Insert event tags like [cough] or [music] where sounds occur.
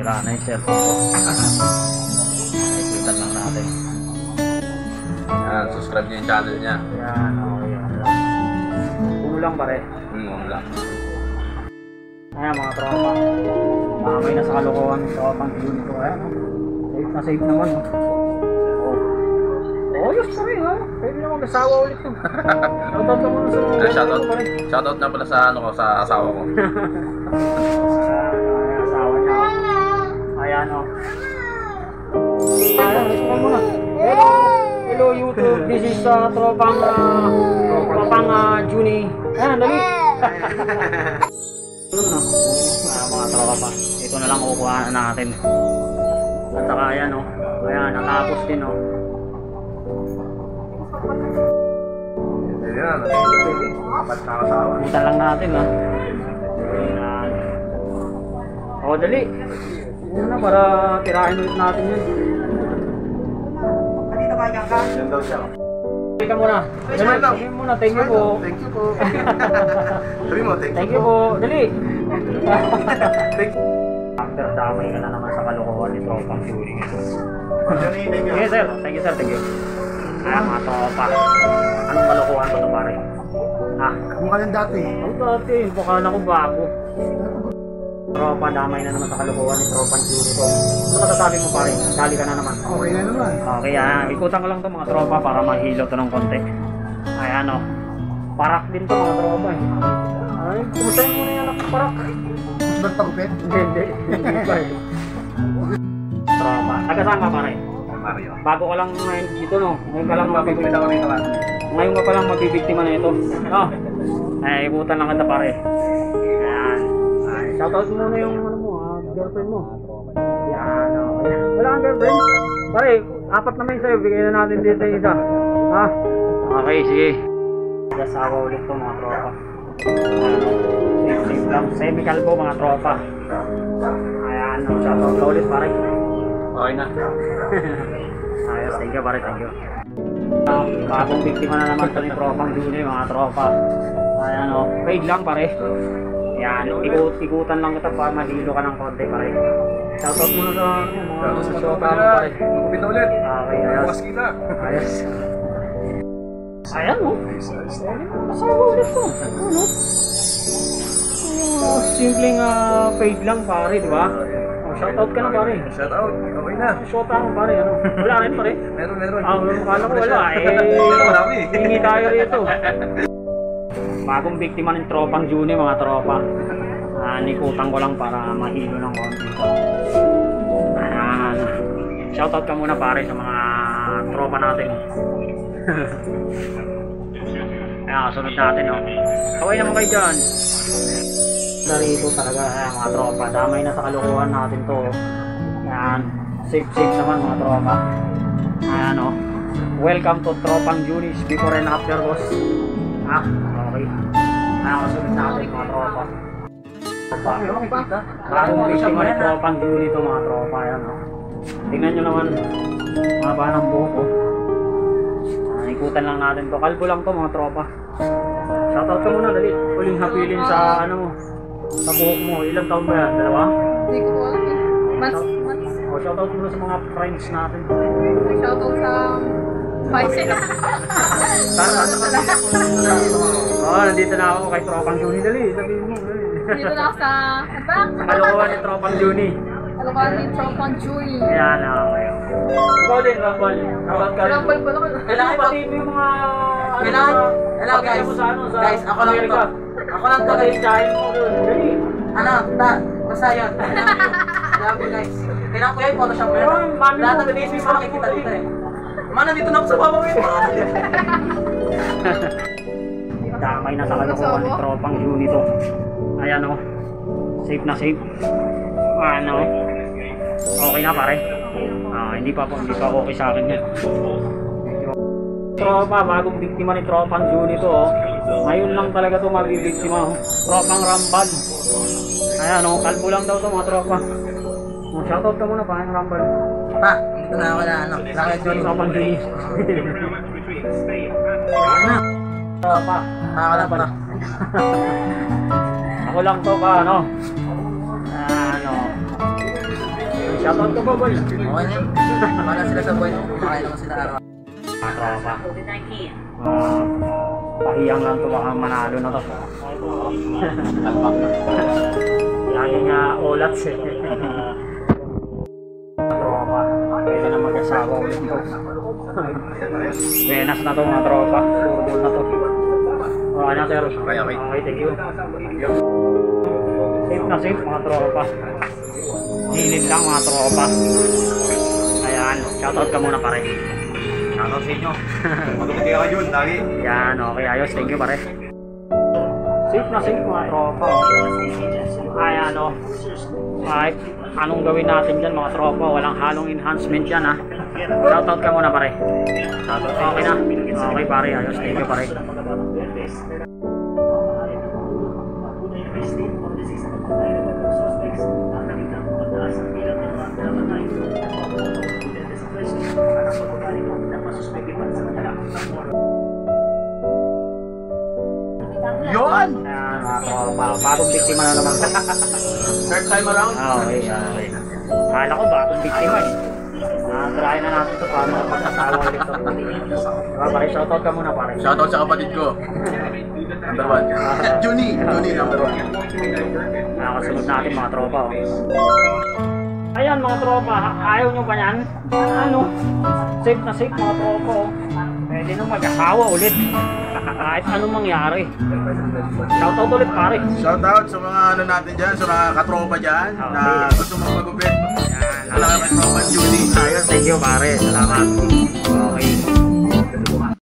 Nasira na yung cellphone ko. Nakikitan lang natin. Yan, subscribe niyo yung channel niya. Yan, okay. Kulang pare. Hmm, wala. Ayan mga tropa. Mamay na sa kalokohan sa pang unit ko. Ayan, oh. safe na safe naman. Yun pa rin ha. Pwede naman kasawa ulit yun. [laughs] Shoutout ka muna sa shoutout, shoutout na pala sa ano ko, sa asawa ko. [laughs] Ayan, asawa niya. Ayan o. Ayan, respond mo na. Hello, hello YouTube. This is uh, tropang, uh, tropang uh, Juni. Ayan, dali. Ano na? Ah, mga tropa. Ito na lang kukuha na natin. At saka ayan o. Ayan, natapos din o. Pwede na, apat na asawa. Punta lang natin ha. Ayan. O, dali. Ano na, para tirahin ulit natin yun. Yan daw siya. Thank you muna. Dali, lang. thank you muna. Thank you po. Thank you po. [laughs] Sabi mo, thank Thank you po. Dali. [laughs] After damay ka na naman sa kalokohan nito pang shooting ito. Sige sir. Thank you sir. Thank you. Ah, mga tropa. Anong kalokohan ba ito pare? Ah, Mukha ng dati. ang dati. Baka na ko bago. Tropa, damay na naman sa kalokohan ni tropang shooting ito. Ano masasabi mo pare? Dali ka na naman. Okay na naman. Okay, ah, ikutan ko lang to mga tropa para mahilo to ng konti. Ayan o. Parak din to mga tropa eh. Ay, kumustahin mo na yan ako parak. Mas magpagupit. Hindi, hindi. Hindi pa. Tropa. Taga saan ka pare? Mario. Bago ka lang ngayon dito no? Ngayon ka lang mabibiktima. rito lang. Ngayon ka pa lang mabibiktima na ito. No? Ay, ibutan lang kita pare. Shoutout mo muna yung ano mo, ah, girlfriend mo. Yan, okay. Wala kang girlfriend? Pare, apat naman sa'yo. Bigyan na natin dito yung isa. Ha? Okay, sige. Nagasawa ulit to mga tropa. Safe, safe lang. Semi kalbo mga tropa. Ayan, shoutout ka ulit pare. Okay na. [laughs] Ayos, thank you pare, thank you. Uh, bagong biktima na naman ito ni Tropang Juni, mga tropa. Ayan o, paid lang pare. Yan, ikut ikutan lang kita para mahilo ka ng konti pare. Shoutout muna sa mga Lalo sa mo niya. pare. Magupit na ulit. Okay, ayos. Bukas kita. Ayos. [laughs] Ayan o. Asawa ulit to. Ano? Oh, simpleng uh, paid lang pare, di ba? Oh, shoutout ka na pare. Shout out. Okay na. Shota mo pare, ano? Wala rin pare. Meron, meron. Ah, kala ko wala [laughs] eh. Meron, marami. Hingi tayo rito. [laughs] Bagong biktima ng tropang Juni, mga tropa. Ah, nikutan ko lang para mahilo ng konti. Ayan. Shoutout ka muna pare sa mga tropa natin. [laughs] Ayan, kasunod natin, no? Okay naman kayo dyan. Narito talaga, ayan, mga tropa. Damay na sa kalukuhan natin to. Ayan. Safe, safe naman, mga tropa. Ayan, no? Welcome to Tropang Junis before and after, boss. Ah, okay. Ayan, kasunod natin, mga tropa. Tropa. Bagong biktima ni Tropang Juni to, mga tropa. Ayan, no? Tingnan nyo naman, mga ba ng buhok, oh. Ah, ikutan lang natin to. Kalbo lang to, mga tropa. Shoutout ka muna, dali. Huling hapilin sa, ano mo, sa buhok mo. Ilang taon ba yan? Dalawa? Hindi ko po alam eh. Months, months. Shoutout muna sa mga friends natin. Shoutout sa bicycle. Tara, Oo, oh, nandito na ako kay Tropang Juni. Dali, sabihin mo. dali. Dito na ako sa, ano ba? Sa kalokohan ni Tropang Juni. Kalokohan ni Tropang Julie. Ayan, okay. Ikaw din, Rambal. Rambal pala ko. Kailangan pati mo yung mga... Kailangan, ano, hello pakita guys. mo sa ano, sa Guys, ako lang to. Ako lang to guys. mo. Ano, ta, basta yun. Love you guys. Kailangan ko yan, Photoshop ko Ayun, yun. Lahat mo, ng videos mo mo, makikita dito eh. Man, nandito na ako sa baba ko yun. [laughs] Damay na sa kalokohan ni Tropang Juni to. Ayan o. Safe na safe. Ano? Okay na pare. Ah, hindi pa po, hindi pa okay sa akin yan. Tropa, bagong biktima ni Tropang Juni to. Oh. Ngayon lang talaga to mabibiktima. Oh. Tropang Rambal. Ayan o, kalbo lang daw to mga tropa. Oh, shoutout ka muna pa, yung Rambal. Pa, na ako na ano. Laki yung Johnny. Tropang Juni. Ano? Tropa. Nakakalap na. Ako lang to ka, ano? Ano? Shoutout ka ba, boy? Okay na. Wala sila sa buhay. Kumakain naman sila araw. Mga tropa. Ah, pahiyang lang ito baka manalo na to. [laughs] Lagi nga ulats eh. [laughs] tropa. Pwede na mag-asawa ulit to. Buenas na to mga tropa. Puro na to. Okay na sir. Okay, okay. Okay, thank you. Safe na safe mga tropa. Hilid lang mga tropa. Ayan, shoutout ka muna pare. Shoutout sa inyo. Magpapiti ka yun, lagi. Yan, okay, ayos. Thank you, pare. Safe na safe mga tropa. Ay, ano, kahit anong gawin natin dyan mga tropa, walang halong enhancement yan ha. Shoutout ka muna pare. Okay na. Okay pare, ayos. Thank you pare. Tropa. Bagong biktima na naman. Third time around. Okay, okay. Kala ko bagong biktima eh. Ah, try na natin ito paano magkasawa ulit ito. Diba, pare, shoutout ka muna pare. Shoutout sa kapatid ko. Number one. Juni. Juni, number one. Nakakasunod natin mga tropa. Oh. Ayan mga tropa, ayaw nyo ba yan? Ano? Safe na safe mga tropa. Oh. Pwede nang mag-asawa ulit. Kahit anong mangyari. Shoutout ulit pare. Shoutout sa mga ano natin dyan, sa mga katropa dyan, na gusto mong magupit. Kami tropa, Juni. Ayos, thank you pare. Salamat. Okay.